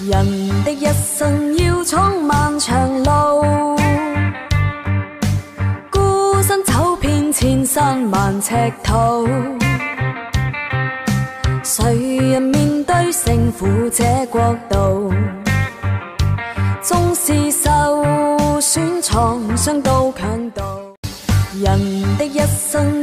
人的一生要闯漫长路孤身走遍千山万尺土谁人面对胜负这国度？纵是受损创伤都强渡人的一生